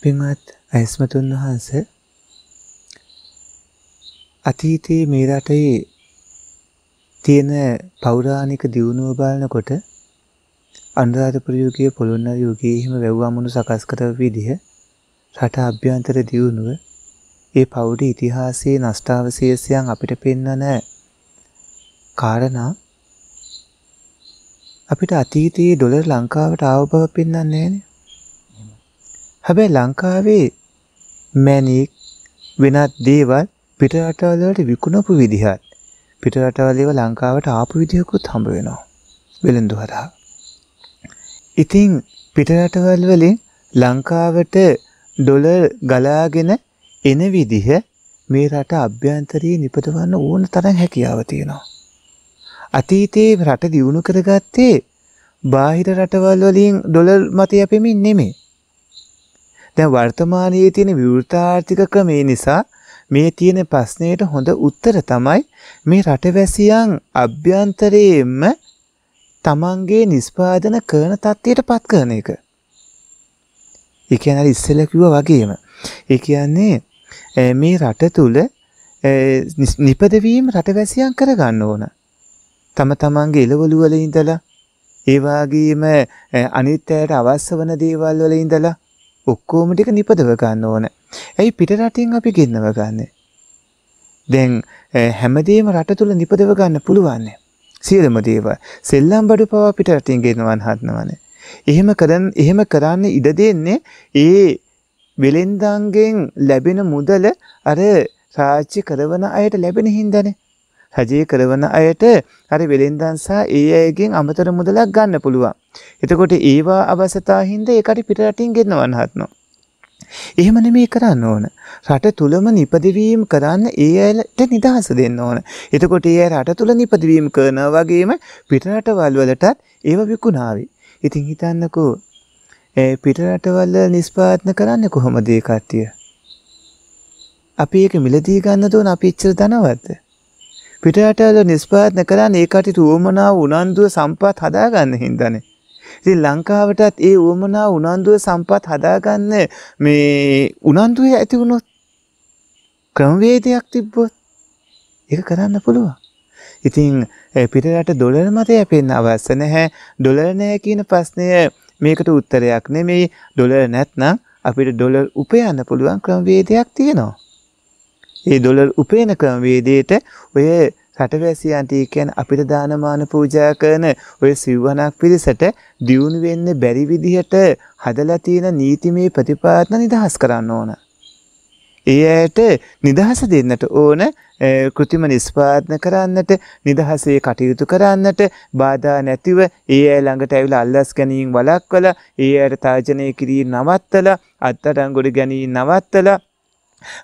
පින්වත් අයස්මතුන් වහන්සේ අතීතයේ මේ රටේ තියෙන පෞරාණික දියුණුව බලනකොට අනුරාධපුර යුගයේ පොළොන්නරු යුගයේ හිම වැව්වාමුණු සකස් කරපු විදිහ රට අභ්‍යන්තර දියුණුව ඒ පෞඩි ඉතිහාසයේ නෂ්ටාවශේෂයන් අපිට පෙන්වන කාරණා අපිට අතීතයේ ඩොලර් ලංකාවට ආව බව පෙන්වන්නේ නැහනේ. හැබැයි ලංකාවේ මැණික් වෙනත් දේවල් පිට රටවල් වලට විකුණපු විදිහත් පිට රටවල් ඒවා ලංකාවට ආපු විදිහකුත් හම්බ වෙනවා වෙළඳු හරහා. ඉතින් පිට රටවල් වලින් ලංකාවට ඩොලර් ගලාගෙන එන විදිහ මේ රට අභ්‍යන්තරයේ නිපදවන්න ඕන තරම් හැකියාව තියෙනවා. අතීතයේ රට දියුණු කරගත්තේ බාහිර රටවල් වලින් ඩොලර් මත යැපෙමින් නෙමෙයි. දැන් වර්තමානයේ තියෙන විවෘත ආර්ථික ක්‍රමේ නිසා මේ තියෙන ප්‍රශ්නයට හොඳ උත්තර තමයි මේ රටවැසියන් අභ්‍යන්තරයේම තමන්ගේ නිස්පාදන කරන තත්ත්වයට පත් කරන එක. ඒ කියන්නේ ඉස්සෙල්ලා කිව්වා වගේම. ඒ කියන්නේ මේ රට තුල නිපදවීම රටවැසියන් කරගන්න ඕන. තම තමන්ගේ එළවලු වල ඉඳලා ඒ වගේම අනිත් අයට අවශ්‍ය වන දේවල් වල ඉඳලා ඔක්කොම ටික නිපදව ගන්න ඕන. ඇයි පිට රටින් අපි ගෙන්නව ගන්නෙ? දැන් හැමදේම රට තුල නිපදව ගන්න පුළුවන්. සියලුම දේවල්. සෙල්ලම් බඩු පවා පිට රටින් ගෙන්නවන් හදනවනේ. එහෙම කරන් එහෙම කරන්න ඉඩ දෙන්නේ ඒ වෙලෙන්දාන්ගෙන් ලැබෙන මුදල අර රාජ්‍ය කරවන අයට ලැබෙන හින්දානේ. රජයේ කරවන අයට අර වෙලෙන්දන් සහ ඒ අයගෙන් අමතර මුදලක් ගන්න පුළුවන්. එතකොට ඒවා අවශ්‍යතා හින්දා ඒකට පිට රටින් ගෙන්නවන් හදනවා. එහෙම නෙමෙයි කරන්න ඕන. රට තුලම නිපදවීම කරන්න ඒ අයට නිදහස දෙන්න ඕන. එතකොට ඒ අය රට තුල නිපදවීම කරනවා වගේම පිට රටවල් වලටත් ඒව විකුණාවි. ඉතින් හිතන්නකෝ ඒ පිට රටවල් නිස්පාදන කරන්නේ කොහොමද ඒ කට්ටිය? අපි ඒක මිලදී ගන්න තෝන අපි එච්චර ධනවත්ද? පිට රටවල නිස්පාදන කරන්නේ ඒ කට්ටියට උවමනාව උනන්දුව සම්පත් හදාගන්න හින්දානේ. ඉතින් ලංකාවටත් ඒ උවමනා උනන්දුව සම්පත් හදාගන්න මේ උනන්දුව ඇති වුණොත් ක්‍රමවේදයක් තිබ්බොත් ඒක කරන්න පුළුවන්. ඉතින් පිටරට ඩොලර් මත යැපෙන්න අවශ්‍ය නැහැ. ඩොලර් නැහැ කියන ප්‍රශ්නය මේකට උත්තරයක් නෙමෙයි. ඩොලර් නැත්නම් අපිට ඩොලර් උපයන්න පුළුවන් ක්‍රමවේදයක් තියෙනවා. ඒ ඩොලර් උපයන ක්‍රමවේදයට ඔය රටවැසියන්ට ඒ කියන්නේ අපිට දානමාන පූජා කරන ඔය සිව්වනක් පිරිසට දියුණු වෙන්න බැරි විදිහට හදලා තියෙන නීතිමය ප්‍රතිපාදන නිදහස් කරන්න ඕන. ඒ ඇයට නිදහස දෙන්නට ඕන කෘතිම නිස්පාදන කරන්නට නිදහසේ කටයුතු කරන්නට බාධා නැතිව ඒ අය ළඟට ඇවිල්ලා අල්ලස් ගැනීම වළක්වලා ඒ අයට තර්ජනය කිරීම නවත්තලා අත්අඩංගුවට ගැනීම නවත්තලා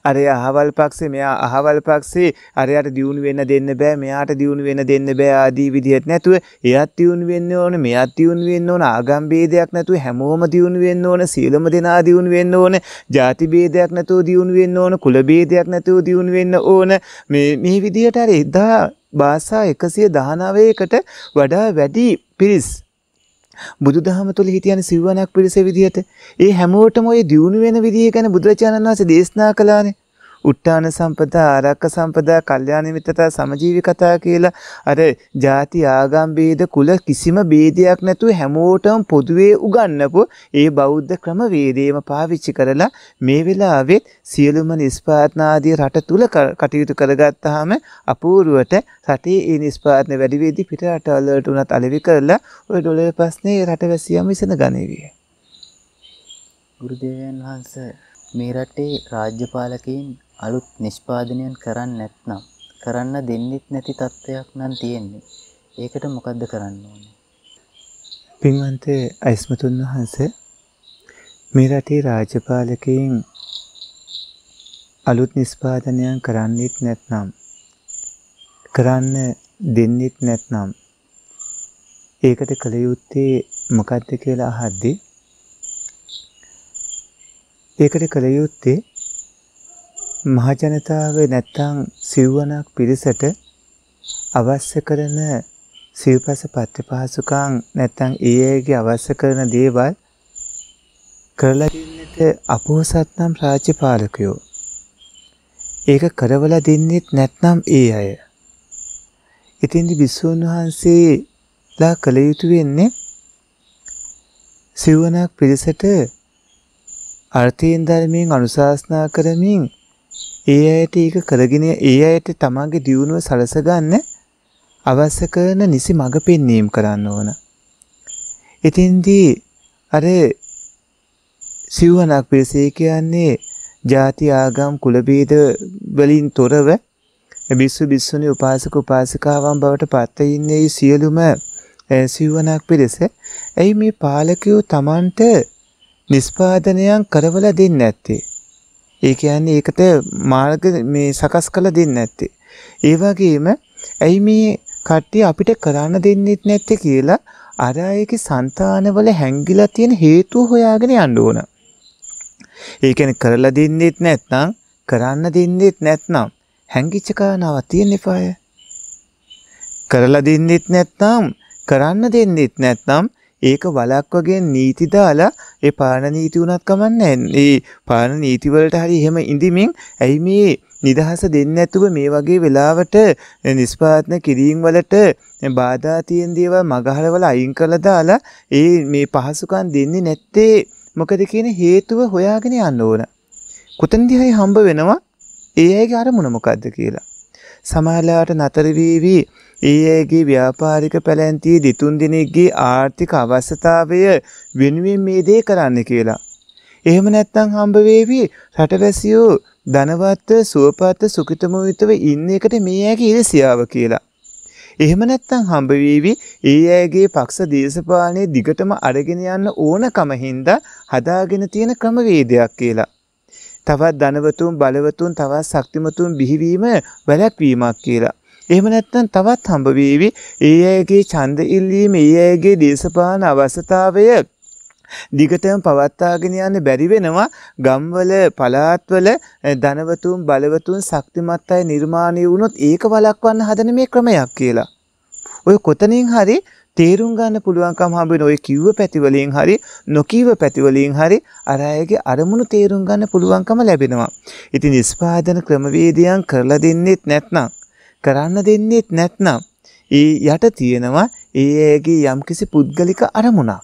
අරය අහවල් පක්ෂේ මෙයා අහවල් පක්ෂේ. අරයට දියුණු වෙන්න දෙන්න බෑ මෙයාට දියුණු වෙන්න දෙන්න බෑ ආදී විදිහට නැතුව එයාත් දියුණු වෙන්න ඕන මෙයාත් දියුණු වෙන්න ඕන. ආගම් ભેදයක් නැතුව හැමෝම දියුණු වෙන්න ඕන සියලුම දෙනා දියුණු වෙන්න ඕන. ಜಾති ભેදයක් නැතුව දියුණු වෙන්න ඕන කුල ભેදයක් නැතුව දියුණු වෙන්න ඕන. මේ මේ විදිහට අර එදා භාෂා 119කට වඩා වැඩි පිරිස් බුදුදහම තුළ හිටියන සිව්වනක් පිරිස විදිහට ඒ හැමෝටම ওই දියුණු වෙන විදිහ ගැන බුදුරජාණන් වහන්සේ දේශනා කළානේ. උට්ටාන සම්පදා ආරක්ක සම්පදා කල්යාණ මිත්‍රතා සමජීවී කතා කියලා අර ಜಾති ආගම් බේද කුල කිසිම ભેදයක් නැතුව හැමෝටම පොදුවේ උගන්වපු ඒ බෞද්ධ ක්‍රමවේදයම පාවිච්චි කරලා මේ වෙලාවේ සියලුම නිස්පාතන ආදී රට තුල කටයුතු කරගත්තාම අපූර්වට රටේ ඒ නිස්පාතන වැඩි වේදී පිට රටවල් වලට උනත් අලෙවි කරලා ඔය ඩොලර් ප්‍රශ්නේ රටවැසියන් විසඳ ගනේවි. ගුරුදේවයන් වහන්සේ මේ රටේ රාජ්‍ය පාලකයින් අලුත් නිෂ්පාදනයන් කරන්න නැත්නම් කරන්න දෙන්නෙත් නැති තත්ත්වයක් නම් තියෙන්නේ. ඒකට මොකද්ද කරන්න ඕනේ? පින්වන්ත අයිස්මතුන් වහන්සේ මේ රටේ රාජ්‍යපාලකයින් අලුත් නිෂ්පාදනයන් කරන්නෙත් නැත්නම් කරන්න දෙන්නෙත් නැත්නම් ඒකට කළ යුත්තේ මොකද්ද කියලා අහද්දී ඒකට කළ යුත්තේ මහජනතාව නැත්තං සිව්වනක් පිරිසට අවශ්‍ය කරන සිව්පස පත්‍ය පහසුකම් නැත්තං ඒ අයගේ අවශ්‍ය කරන දේවල් කරලා දෙන්නට අපෝසත් නම් රාජ්‍ය පාලකයෝ ඒක කරවලා දෙන්නෙත් නැත්නම් ඒ අය. ඉතින්දි විසුණු වහන්සේලා කළ යුතු වෙන්නේ සිව්වනක් පිරිසට අර්ථයෙන් ධර්මයෙන් අනුශාසනා කරමින් ඒ අයට ඒක කරගෙන ඒ අයට තමන්ගේ දියුණුව සලසගන්න අවශ්‍ය කරන නිසි මඟ පෙන්වීම කරන්න ඕන. ඉතින්දී අර සිව්වනක් පිරිසේ කියන්නේ ಜಾති ආගම් කුල ભેද වලින් තොරව බිස්සු බිස්සුනි උපාසක උපාසිකාවන් බවට පත් ඉන්නේ සියලුම සිව්වනක් පිරිස. ඇයි මේ පාලකයෝ Tamanට නිස්පාදනයන් කරවලා දෙන්නේ නැත්තේ. ඒ කියන්නේ ඒකට මාර්ග මේ සකස් කළ දෙන්නේ නැත්තේ. ඒ වගේම ඇයි මේ කට්ටිය අපිට කරන්න දෙන්නෙත් නැත්තේ කියලා අර අයගේ సంతානවල හැංගිලා තියෙන හේතුව හොයාගෙන යන්න ඕන. ඒ කියන්නේ කරලා දෙන්නෙත් නැත්නම් කරන්න දෙන්නෙත් නැත්නම් හැංගිච්ච කාරණාවක් තියෙන්න එපාය. කරලා දෙන්නෙත් නැත්නම් කරන්න දෙන්නෙත් නැත්නම් ඒක වලක්වගෙන නීති දාලා ඒ පාලන නීති උනත් කමන්නේ ඒ පාලන නීති වලට හරි එහෙම ඉඳිමින් ඇයි මේ නිදහස දෙන්නේ නැතුව මේ වගේ වෙලාවට නිස්පාතන කිරීම වලට බාධා තියෙන දේවල් මගහරවල අයින් කරලා දාලා ඒ මේ පහසුකම් දෙන්නේ නැත්තේ මොකද කියන හේතුව හොයාගෙන යන්න ඕන. කොතනදී හම්බ වෙනවා ඒ අයගේ අරමුණ මොකද්ද කියලා. සමහරලාට නතර වීවි ඒ අයගේ ව්‍යාපාරික පැලැන්තියේ දෙතුන් දිනකගේ ආර්ථික අවශ්‍යතාවය වෙනුවෙන් මේ දේ කරන්න කියලා. එහෙම නැත්නම් හම්බ වේවි රටවැසියෝ ධනවත් සුවපත් සුඛිතමවිතව ඉන්න එකට මේ ඇගේ ඉරිසියාව කියලා. එහෙම නැත්නම් හම්බ වේවි ඒ අයගේ පක්ෂ දේශපාලනයේ දිගටම අරගෙන යන්න ඕනකම හින්දා හදාගෙන තියෙන ක්‍රමවේදයක් කියලා. තවත් ධනවතුන් බලවතුන් තවත් ශක්තිමතුන් බිහිවීම වැළැක්වීමක් කියලා. එහෙම නැත්නම් තවත් හම්බ වේවි ඒ අයගේ ඡන්ද ඉල්ලීම ඒ අයගේ දේශපාලන අවශ්‍යතාවය දිගටම පවත්වාගෙන යන්න බැරි වෙනවා ගම්වල පළාත්වල ධනවතුන් බලවතුන් ශක්තිමත් අය නිර්මාණය වුණොත් ඒක වළක්වන්න හදන මේ ක්‍රමයක් කියලා. ඔය කොතනින් හරි තේරුම් ගන්න පුළුවන්කම හම්බෙන ওই කිව්ව පැතිවලින් හරි නොකිව්ව පැතිවලින් හරි අර අයගේ අරමුණු තේරුම් ගන්න පුළුවන්කම ලැබෙනවා. ඉතින් නිස්පාදන ක්‍රමවේදයන් කරලා දෙන්නෙත් නැත්නම් කරන්න දෙන්නෙත් නැත්නම් ඒ යට තියෙනවා ඒ අයගේ යම්කිසි පුද්ගලික අරමුණක්.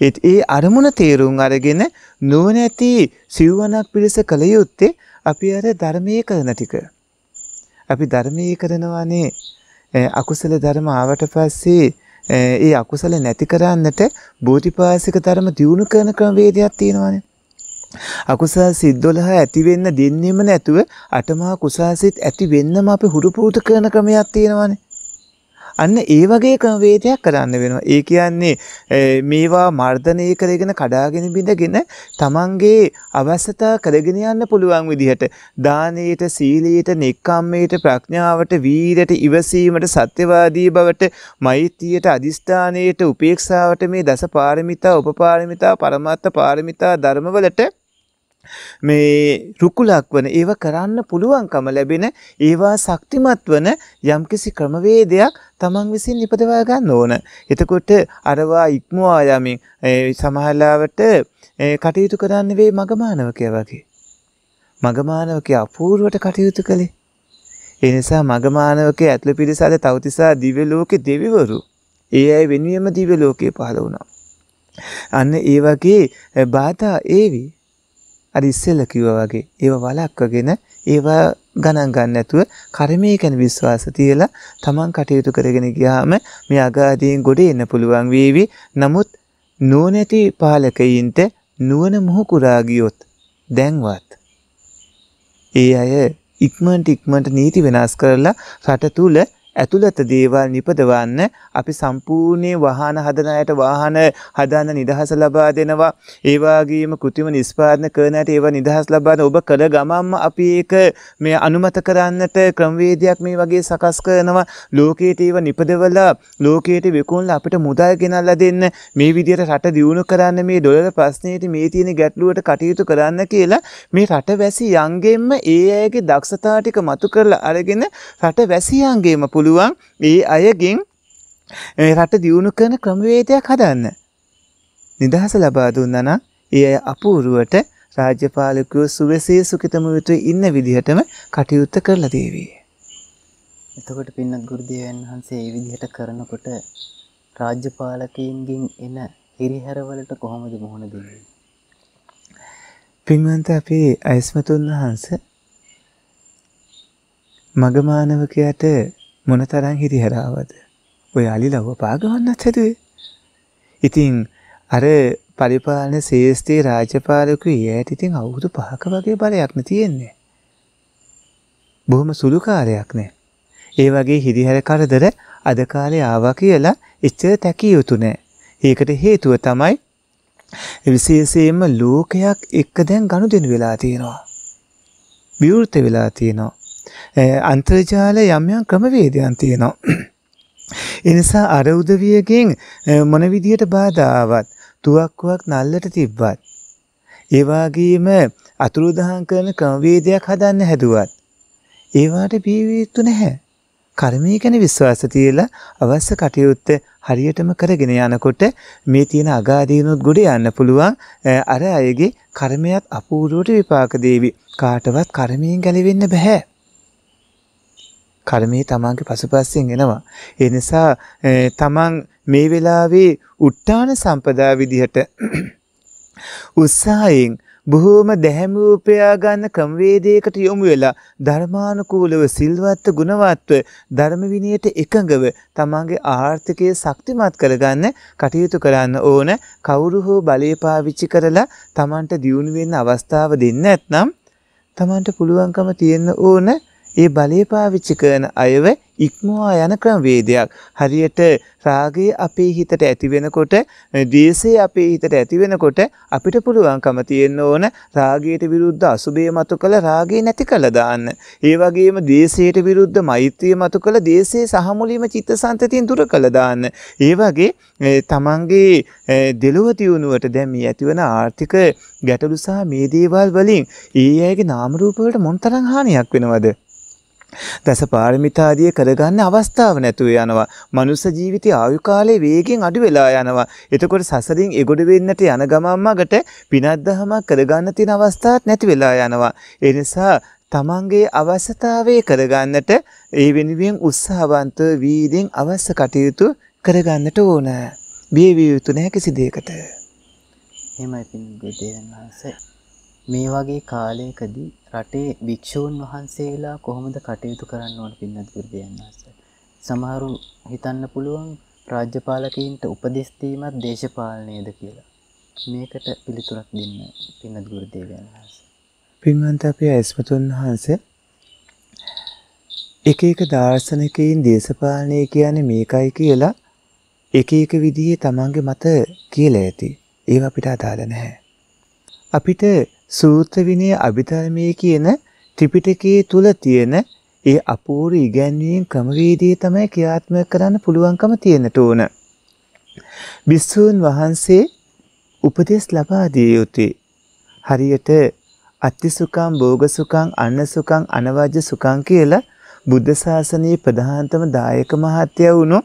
ඒත් ඒ අරමුණ තේරුම් අරගෙන නුවණැති සිව්වනක් පිරිස කළ යුත්තේ අපි අර ධර්මයේ කරන ටික. අපි ධර්මයේ කරනවානේ අකුසල ධර්ම ආවට පස්සේ ඒ අකුසල නැති කරන්නට බෝධිපාසික ධර්ම දියුණු කරන ක්‍රමවේදයක් තියෙනවානේ. අකුසල් සිත් 12 ඇති වෙන්න දෙන්නෙම නැතුව අටමහා කුසල් සිත් ඇති වෙන්නම අපි හුරු පුරුදු කරන ක්‍රමයක් තියෙනවානේ. අන්න ඒ වගේ ක්‍රමවේදයක් කරන්න වෙනවා. ඒ කියන්නේ මේවා මර්ධනය කරගෙන කඩාගෙන බිඳගෙන තමන්ගේ අවශ්‍යතා කරගෙන යන්න පුළුවන් විදිහට දානීයට, සීලීයට, නෙක්ඛම්මයට, ප්‍රඥාවට, වීරයට, ඉවසීමට, සත්‍යවාදී බවට, මෛත්‍රියට, අදිස්ථානයට, උපේක්ෂාවට මේ දස පාරමිතා, උපපාරමිතා, පරමත්ත පාරමිතා ධර්මවලට මේ රුකුලක් වන ඒව කරන්න පුළුවන්කම ලැබෙන ඒවා ශක්තිමත් වන යම්කිසි ක්‍රමවේදයක් තමන් විසින් නිපදවා ගන්න ඕන. එතකොට අරවා ඉක්මවා යමින් සමහරලාවට කටයුතු කරන්න වේ මගමානවකය වගේ. මගමානවකේ අපූර්වට කටයුතු කළේ. ඒ නිසා මගමානවකේ ඇතුළු පිරිසාද තවතිසා දිව්‍ය ලෝකේ දෙවිවරු ඒ අය වෙනුවෙන්ම දිව්‍ය ලෝකේ පහළ වුණා. අන්න ඒ වගේ බාධා ඒවි. අර ඉස්සෙල්ල කිව්වා වගේ ඒව වළක්වගෙන ඒවා ගණන් ගන්න නැතුව කර්මයේ ගැන විශ්වාස තියලා තමන් කටයුතු කරගෙන ගියාම මේ අගාදීන් ගොඩ එන්න පුළුවන් වේවි. නමුත් නුවණැති පාලකයින්ට නුවණ මොහු කුරා ගියොත් දැන්වත් ඒ අය ඉක්මනට ඉක්මනට නීති වෙනස් කරලා රට තුල ඇතුළත දේවල් නිපදවන්න අපි සම්පූර්ණයෙන් වාහන හදන අයට වාහන හදන්න නිදහස ලබා දෙනවා. ඒ වගේම කෘත්‍රිම නිෂ්පාදන කරන අයට ඒවා නිදහස් ලබා ඔබ කළ ගමන්ම අපි ඒක මේ අනුමත කරන්නට ක්‍රමවේදයක් මේ වගේ සකස් කරනවා. ලෝකයට ඒව නිපදවලා ලෝකයට විකුණලා අපිට මුදල් ගෙනල්ලා දෙන්න මේ විදිහට රට දියුණු කරන්න මේ ඩොලර් ප්‍රශ්නේදී මේ තියෙන ගැටලුවට කටයුතු කරන්න කියලා මේ රටවැසි යංගෙන්ම ඒ අයගේ දක්ෂතා ටික මතු කරලා අරගෙන රටවැසියන්ගේම පුළුවන් ඒ අයගෙන් රට දියුණු කරන ක්‍රමවේදයක් හදන්න. නිදහස ලබා දුන්නා නම් ඒ අය අපූර්වට රාජ්‍යපාලකයෝ සුවසේ සුඛිතම විතර ඉන්න විදිහටම කටයුත්ත කරලා දේවි. එතකොට පින්නත් ගුරුදේවයන් වහන්සේ මේ විදිහට කරනකොට රාජ්‍යපාලකයින්ගෙන් එන හිරිහැරවලට කොහොමද මුහුණ දෙන්නේ? පින්වන්ත අපේ අයිස්මතුන් වහන්සේ මගමානවකයට මොනතරම් හිරිහැරාවද? ඔය අලිලව පාගවන්නත් හැදුවේ. ඉතින් අර පරිපාලන ශේෂ්ඨී රාජපාලකු ඊයට ඉතින් අවුරුදු 5ක වගේ බලයක් නේ තියෙන්නේ. බොහොම සුළු කාලයක් නේ. ඒ වගේ හිරිහැර කරදර අද කාලේ ආවා කියලා එච්චර තැකිය යුතු නෑ. ඒකට හේතුව තමයි විශේෂයෙන්ම ලෝකයක් එක්ක දැන් ගනුදෙනු වෙලා තියෙනවා. විවෘත වෙලා තියෙනවා. අන්තර්ජාල යම් යම් ක්‍රමවේදයන් තියෙනවා. [clears throat] ඒ නිසා අර උදවියගෙන් මොන විදියට බාධා ආවත් තුවක්කුවක් නල්ලට තිබ්බත් ඒ වගේම අතුරුදහන් කරන ක්‍රමවේදයක් හදන්න හැදුවත් ඒවාට බීවියුතු නැහැ. කර්මය ගැන විශ්වාස තියලා අවශ්‍ය කටයුත්ත හරියටම කරගෙන යනකොට මේ තියෙන අගාදීනුත් ගොඩ යන්න පුළුවන් අර අයගේ කර්මයක් අපූර්වට විපාක දේවි කාටවත් කර්මයෙන් ගැලවෙන්න බෑ කර්මයේ තමන්ගේ පසුපස්සෙන් එනවා. ඒ නිසා තමන් මේ වෙලාවේ උත්තාන සම්පදා විදිහට [clears throat] උත්සාහයෙන් බොහෝම දැහැමිවපයා ගන්න ක්‍රමවේදයකට යොමු වෙලා ධර්මානුකූලව සිල්වත්ව ගුණවත්ව ධර්ම විනයට එකඟව තමන්ගේ ආර්ථිකය ශක්තිමත් කරගන්න කටයුතු කරන්න ඕන කවුරු හෝ බලය පාවිච්චි කරලා තමන්ට දියුණු වෙන්න අවස්ථාව දෙන්න නැත්නම් තමන්ට පුළුවන්කම තියෙන්න ඕන ඒ බලය පාවිච්චි කරන අයව ඉක්මවා යන ක්‍රමවේදයක්. හරියට රාගය අපේ හිතට ඇති වෙනකොට, ද්වේෂය අපේ හිතට ඇති වෙනකොට අපිට පුළුවන්කම තියෙන්න ඕන රාගයට විරුද්ධ අසුබය මතු කළ රාගය නැති කළ දාන්න. ඒ වගේම ද්වේෂයට විරුද්ධ මෛත්‍රිය මතු කළ ද්වේෂයේ සහමුලියම චිත්තසංතතියෙන් දුර කළ දාන්න. ඒ වගේ තමන්ගේ දෙලොව තියුණුවට දැන් මේ ඇතිවන ආර්ථික ගැටලු සහ මේ දේවල් වලින් ඒ අයගේ නාම රූප වලට මොන්තරම් හානියක් වෙනවද? දස පාරමිතාදිය කරගන්න අවස්ථාව නැතුව යනවා. මනුස්ස ජීවිතයේ ආයු කාලය වේගෙන් අඩු වෙලා යනවා. එතකොට සසරින් එගොඩ වෙන්නට යන ගමන් මගට පිනක් දහමක් කරගන්න තියෙන අවස්ථාවක් නැති වෙලා යනවා. ඒ නිසා තමන්ගේ අවශ්‍යතාවය කරගන්නට ඒ වෙනුවෙන් උත්සාහවන්ත වීදෙන් අවශ්‍ය කටයුතු කරගන්නට ඕන. බිය විය යුතු නැහැ කිසි දෙයකට. එහෙමයි පින්ගොඩ දේවයන් වහන්සේ. මේ වගේ කාලයකදී රටේ භික්ෂූන් වහන්සේලා කොහොමද කටයුතු කරන්න ඕන පින්නත් ගුරුදයන් වහන්සේ. සමහරු හිතන්න පුළුවන් රාජ්‍යපාලකයින්ට උපදෙස් දීමත් දේශපාලනයද කියලා. මේකට පිළිතුරක් දෙන්න පින්නත් ගුරුදේවයන් වහන්සේ. පින්වන්ත අපේ ඇස්මතුන් වහන්සේ එක එක දාර්ශනිකයින් දේශපාලනය කියන්නේ මේකයි කියලා එක එක විදිහේ තමන්ගේ මත කියලා ඇති. ඒව අපිට අදාළ නැහැ. අපිට සූත්‍ර විනය අභිධර්මයේ කියන ත්‍රිපිටකයේ තුල තියෙන ඒ අපූර්ව ඉගැන්වීම් ක්‍රමවේදය තමයි ක්‍රියාත්මක කරන්න පුළුවන්කම තියෙන්නට ඕන. බිස්සූන් වහන්සේ උපදෙස් ලබා දිය යුතුයි. හරියට අත්තිසුකම් භෝගසුකම් අන්නසුකම් අනවජ්‍ය සුකම් කියලා බුද්ධ ශාසනයේ ප්‍රධානතම දායක මහත්තයා වුණු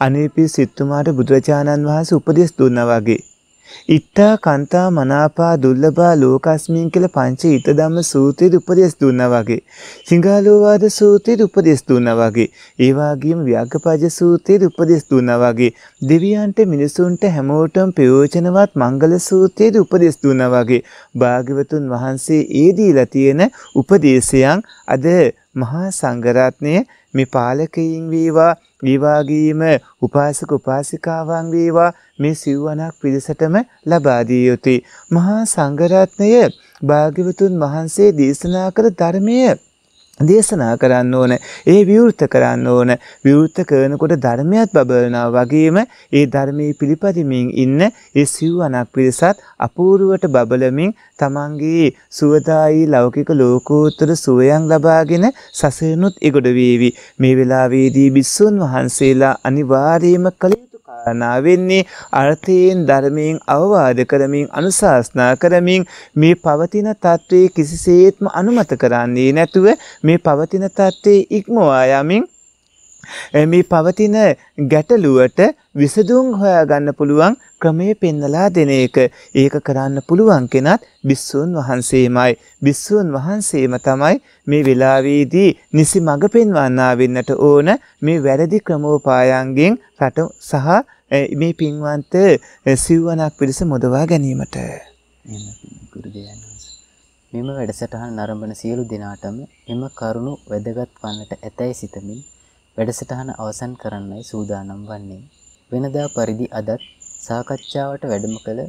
අනිපි සිත්තුමාට බුදුරජාණන් වහන්සේ උපදෙස් දුන්නා වගේ ඉත්තා කන්තා මනාපා දුර්ලභා ලෝකස්මින් කියලා පංච ඊත ධම්ම සූත්‍රයේ උපදෙස් දුන්නා වගේ. සිංහාලෝවාද සූත්‍රයේ උපදෙස් දුන්නා වගේ. ඒ වගේම ව්‍යාග්ගපජ සූත්‍රයේ උපදෙස් දුන්නා වගේ. දෙවියන්ට මිනිසුන්ට හැමෝටම ප්‍රයෝජනවත් මංගල සූත්‍රයේ උපදෙස් දුන්නා වගේ. භාග්‍යවතුන් වහන්සේ ඒ දීලා තියෙන උපදේශයන් අද මහා සංඝරත්නය මේ පාලකයින් වේවා විවාගීම උපාසක උපාසිකාවන් වේවා මේ සිව්වනක් පිරිසටම ලබා දිය යුතුයි. මහා සංඝරත්නය භාග්‍යවතුන් වහන්සේ දේශනා කළ ධර්මයේ දේශනා කරන්න ඕන. ඒ විවෘත කරන්න ඕන. විවෘත කරනකොට ධර්මයක් බබලනවා වගේම ඒ ධර්මයේ පිළිපදිමින් ඉන්න ඒ සිව්වනක් පිරිසත් අපූර්වට බබලමින් තමන්ගේ සුවදායි ලෞකික ලෝකෝත්තර සුවයන් ලබාගෙන සසරනුත් එගොඩ වේවි. මේ වෙලාවේදී බිස්සුන් වහන්සේලා අනිවාර්යයෙන්ම කළ කාරණා කාරණාවෙන්නේ අර්ථයෙන් ධර්මයෙන් අවවාද කරමින් අනුශාස්නා කරමින් මේ පවතින තත්ත්වයේ කිසිසේත්ම අනුමත කරන්නේ නැතුව මේ පවතින තත්ත්වයේ ඉක්මවා යමින් මේ පවතින ගැටලුවට විසඳුම් හොයාගන්න පුළුවන් ක්‍රමයේ පෙන්නලා දෙන එක. ඒක කරන්න පුළුවන් කෙනත් බිස්සුන් වහන්සේමයි. බිස්සුන් වහන්සේම තමයි මේ වෙලාවේදී නිසි මඟ පෙන්වන්නා වෙන්නට ඕන මේ වැරදි ක්‍රමෝපායන්ගෙන් රට සහ මේ පින්වන්ත සිව්වනක් පිරිස මොදවා ගැනීමට. මෙම වැඩසටහන් නරඹන සියලු දෙනාටම එම කරුණු වැදගත් වන්නට ඇතැයි සිතමින් වැඩසටහන අවසන් කරන්නයි සූදානම් වන්නේ. වෙනදා පරිදි අදත් සාකච්ඡාවට වැඩම කළ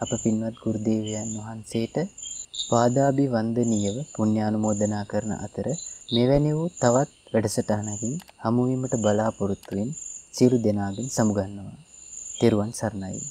අප පින්වත් ගුරුදේවයන් වහන්සේට පාදාභි වන්දනීයව පුණ්‍යානුමෝදනා කරන අතර මෙවැනි වූ තවත් වැඩසටහනකින් හමුවීමට බලාපොරොත්තුවෙන් සියලු දෙනාගෙන් සමුගන්නවා. තෙරුවන් සරණයි.